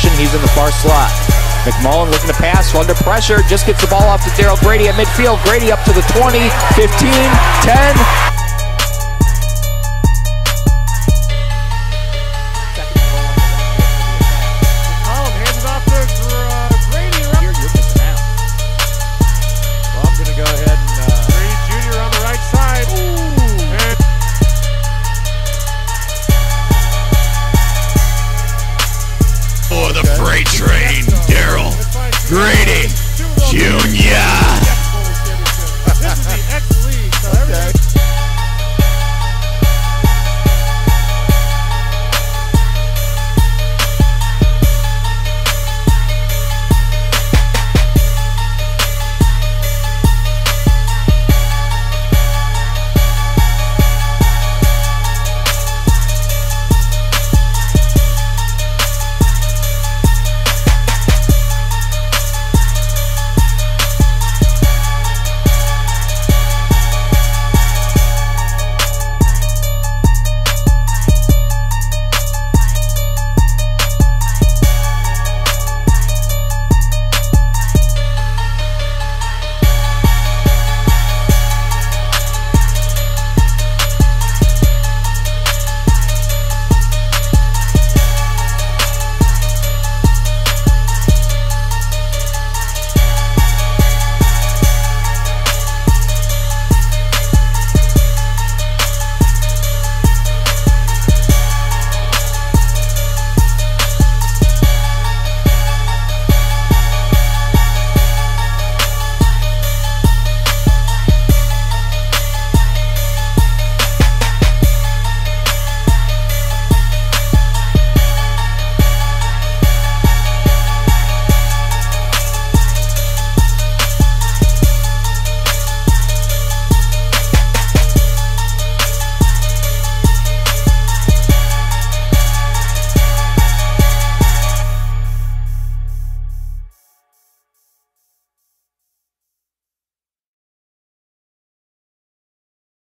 motion. He's in the far slot. McMullen looking to pass under pressure. Just gets the ball off to Darryl Grady at midfield. Grady up to the 20, 15, 10, Greedy.